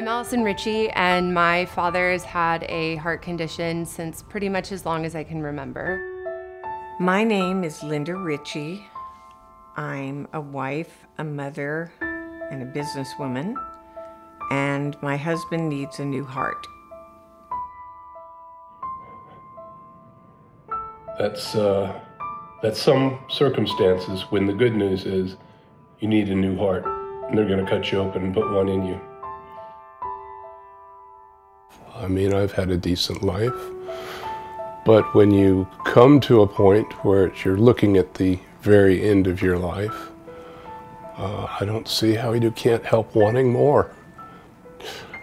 I'm Allison Ritchie, and my father's had a heart condition since pretty much as long as I can remember. My name is Linda Ritchie. I'm a wife, a mother, and a businesswoman, and my husband needs a new heart. That's uh, that's some circumstances when the good news is you need a new heart, and they're going to cut you open and put one in you. I mean, I've had a decent life, but when you come to a point where you're looking at the very end of your life, uh, I don't see how you can't help wanting more.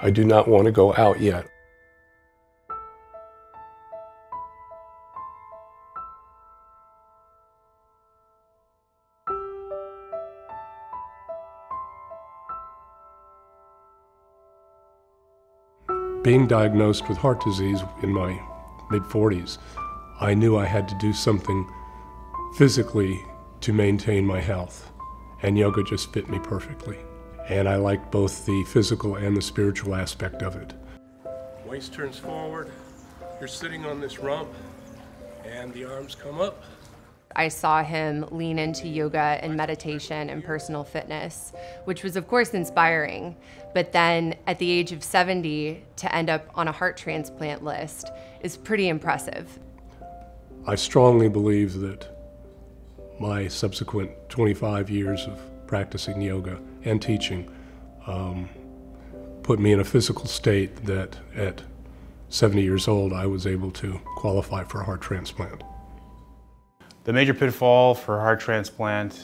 I do not want to go out yet. Being diagnosed with heart disease in my mid 40s, I knew I had to do something physically to maintain my health. And yoga just fit me perfectly. And I liked both the physical and the spiritual aspect of it. Waist turns forward, you're sitting on this rump, and the arms come up. I saw him lean into yoga and meditation and personal fitness, which was, of course, inspiring. But then at the age of 70, to end up on a heart transplant list is pretty impressive. I strongly believe that my subsequent 25 years of practicing yoga and teaching um, put me in a physical state that at 70 years old I was able to qualify for a heart transplant. The major pitfall for heart transplant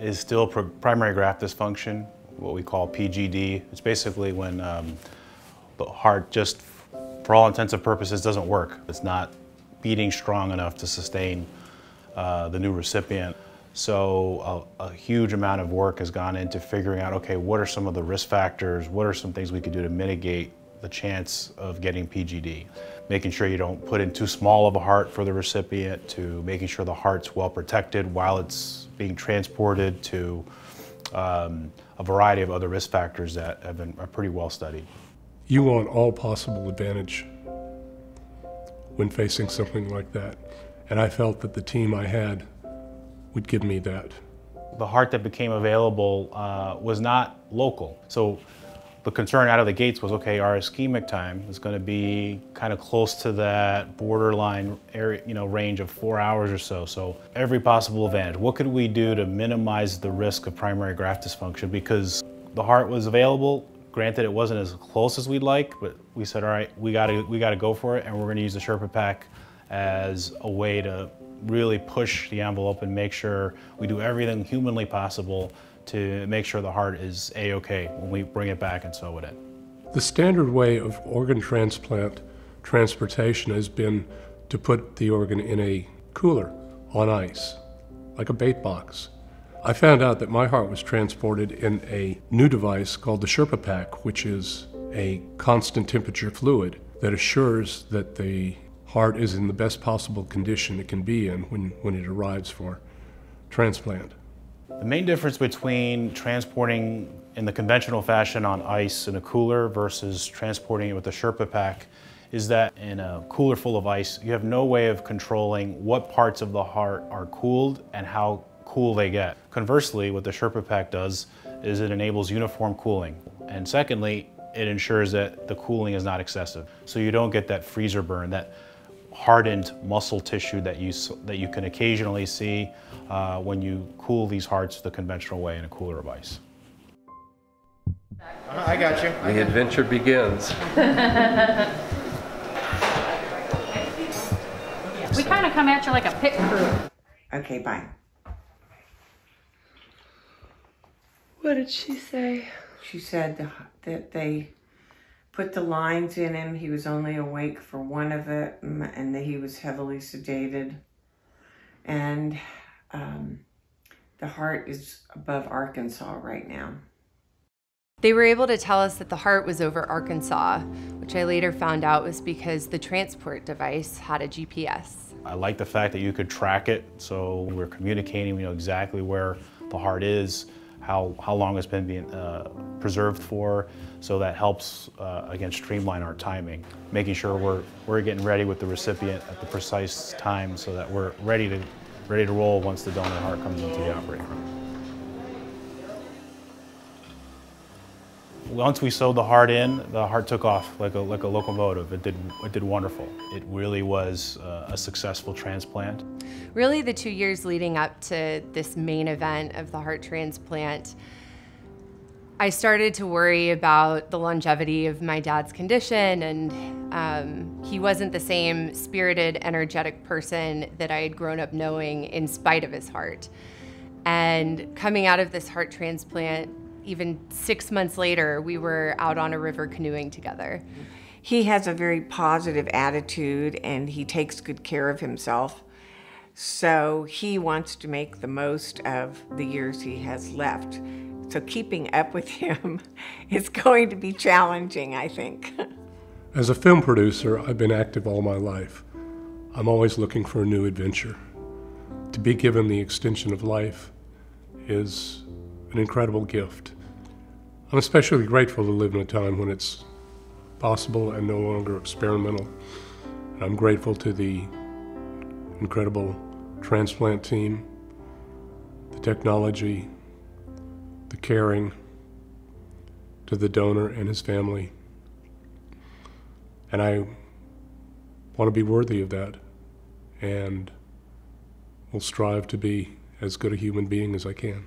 is still primary graft dysfunction, what we call PGD. It's basically when um, the heart just, for all intents and purposes, doesn't work. It's not beating strong enough to sustain uh, the new recipient. So a, a, huge amount of work has gone into figuring out, okay, what are some of the risk factors? What are some things we could do to mitigate the chance of getting PGD? making sure you don't put in too small of a heart for the recipient, to making sure the heart's well protected while it's being transported, to um, a variety of other risk factors that have been are pretty well studied. You want all possible advantage when facing something like that. And I felt that the team I had would give me that. The heart that became available uh, was not local. So the concern out of the gates was, okay, our ischemic time is going to be kind of close to that borderline area, you know, range of four hours or so. So every possible advantage. What could we do to minimize the risk of primary graft dysfunction? Because the heart was available. Granted, it wasn't as close as we'd like, but we said, all right, we got to we got to go for it, and we're going to use the SherpaPak as a way to really push the envelope and make sure we do everything humanly possible to make sure the heart is a-okay when we bring it back and sew it in. The standard way of organ transplant transportation has been to put the organ in a cooler on ice, like a bait box. I found out that my heart was transported in a new device called the SherpaPak, which is a constant temperature fluid that assures that the heart is in the best possible condition it can be in when, when it arrives for transplant. The main difference between transporting in the conventional fashion on ice in a cooler versus transporting it with a SherpaPak is that in a cooler full of ice, you have no way of controlling what parts of the heart are cooled and how cool they get. Conversely, what the SherpaPak does is it enables uniform cooling. And secondly, it ensures that the cooling is not excessive. So you don't get that freezer burn, that hardened muscle tissue that you, that you can occasionally see uh, when you cool these hearts the conventional way in a cooler of ice. I got you. The adventure begins. we kind of come at you like a pit crew. Okay, bye. What did she say? She said that they put the lines in him. He was only awake for one of it and that he was heavily sedated. And um, the heart is above Arkansas right now. They were able to tell us that the heart was over Arkansas, which I later found out was because the transport device had a GPS. I like the fact that you could track it, so we're communicating, we know exactly where the heart is, how, how long it's been being uh, preserved for, so that helps, uh, again, streamline our timing, making sure we're, we're getting ready with the recipient at the precise time so that we're ready to, ready to roll once the donor heart comes into the operating room. Once we sewed the heart in, the heart took off like a, like a locomotive. It did, it did wonderful. It really was uh, a successful transplant. Really, the two years leading up to this main event of the heart transplant, I started to worry about the longevity of my dad's condition, and um, he wasn't the same spirited, energetic person that I had grown up knowing in spite of his heart. And coming out of this heart transplant, even six months later, we were out on a river canoeing together. He has a very positive attitude and he takes good care of himself. So he wants to make the most of the years he has left. So keeping up with him is going to be challenging, I think. As a film producer, I've been active all my life. I'm always looking for a new adventure. To be given the extension of life is an incredible gift. I'm especially grateful to live in a time when it's possible and no longer experimental. And I'm grateful to the incredible transplant team, the technology, the caring, to the donor and his family. And I want to be worthy of that and will strive to be as good a human being as I can.